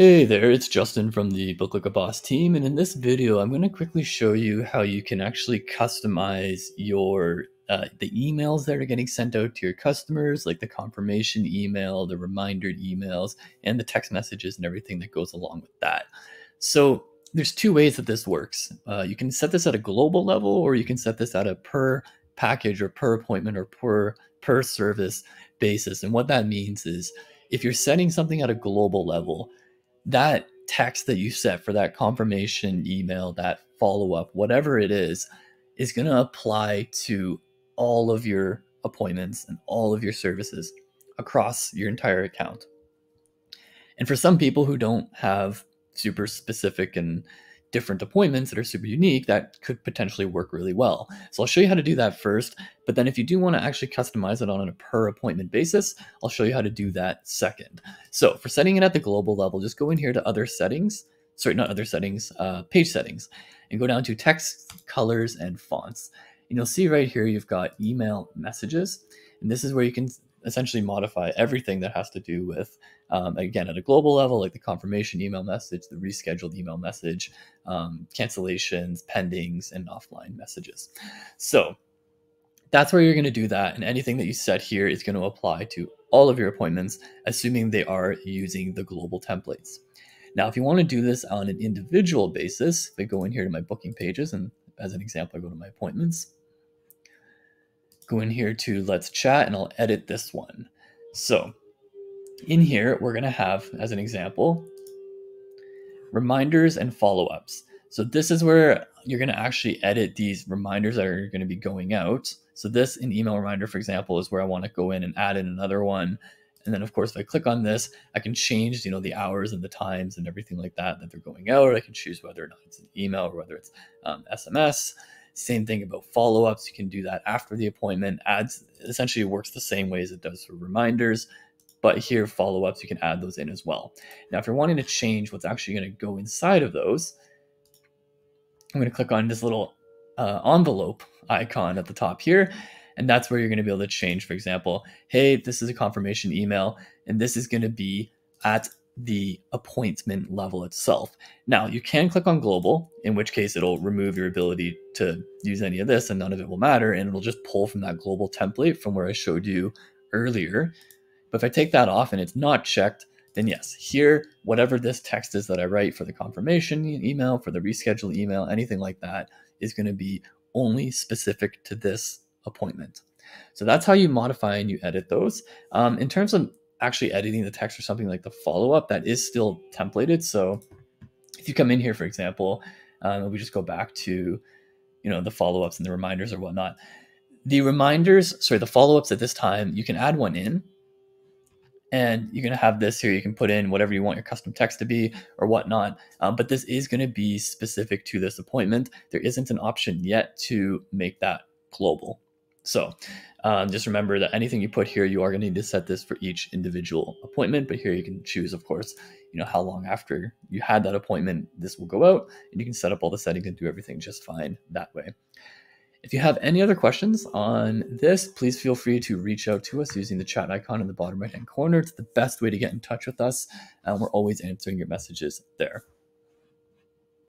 Hey there, it's Justin from the Book Like a Boss team, and in this video, I'm going to quickly show you how you can actually customize your uh, the emails that are getting sent out to your customers, like the confirmation email, the reminder emails, and the text messages and everything that goes along with that. So there's two ways that this works. Uh, you can set this at a global level, or you can set this at a per package or per appointment or per per service basis. And what that means is if you're setting something at a global level, that text that you set for that confirmation email, that follow up, whatever it is, is going to apply to all of your appointments and all of your services across your entire account. And for some people who don't have super specific and different appointments that are super unique, that could potentially work really well. So I'll show you how to do that first. But then if you do want to actually customize it on a per appointment basis, I'll show you how to do that second. So for setting it at the global level, just go in here to other settings, sorry, not other settings, uh, page settings, and go down to text, colors, and fonts. And you'll see right here, you've got email messages. And this is where you can essentially modify everything that has to do with, um, again, at a global level, like the confirmation email message, the rescheduled email message, um, cancellations, pendings, and offline messages. So that's where you're going to do that. And anything that you set here is going to apply to all of your appointments, assuming they are using the global templates. Now, if you want to do this on an individual basis, if I go in here to my booking pages, and as an example, I go to my appointments, go in here to let's chat and I'll edit this one. So in here, we're going to have, as an example, reminders and follow-ups. So this is where you're going to actually edit these reminders that are going to be going out. So this an email reminder, for example, is where I want to go in and add in another one. And then of course, if I click on this, I can change, you know, the hours and the times and everything like that that they're going out. I can choose whether or not it's an email or whether it's um, SMS. Same thing about follow ups. You can do that after the appointment. Adds essentially works the same way as it does for reminders. But here, follow ups, you can add those in as well. Now, if you're wanting to change what's actually going to go inside of those, I'm going to click on this little uh, envelope icon at the top here. And that's where you're going to be able to change, for example, hey, this is a confirmation email, and this is going to be at the appointment level itself. Now, you can click on global, in which case it'll remove your ability to use any of this and none of it will matter. And it'll just pull from that global template from where I showed you earlier. But if I take that off and it's not checked, then yes, here, whatever this text is that I write for the confirmation email, for the reschedule email, anything like that is going to be only specific to this appointment. So that's how you modify and you edit those. Um, in terms of actually editing the text or something like the follow up, that is still templated. So if you come in here, for example, um, we just go back to, you know, the follow ups and the reminders or whatnot. The reminders, sorry, the follow ups at this time, you can add one in and you're going to have this here. You can put in whatever you want your custom text to be or whatnot. Um, but this is going to be specific to this appointment. There isn't an option yet to make that global. So um, just remember that anything you put here, you are going to need to set this for each individual appointment. But here you can choose, of course, you know, how long after you had that appointment this will go out. And you can set up all the settings and do everything just fine that way. If you have any other questions on this, please feel free to reach out to us using the chat icon in the bottom right hand corner. It's the best way to get in touch with us, and we're always answering your messages there.